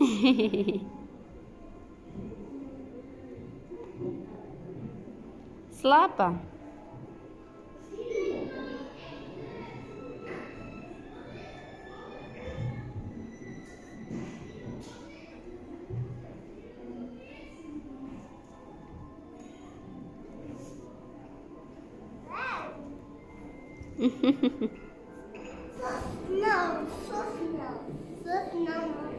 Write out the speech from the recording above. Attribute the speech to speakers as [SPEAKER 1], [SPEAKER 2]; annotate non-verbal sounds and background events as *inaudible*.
[SPEAKER 1] *laughs* Slapa. *laughs* no, so
[SPEAKER 2] snow, so snow, so snow.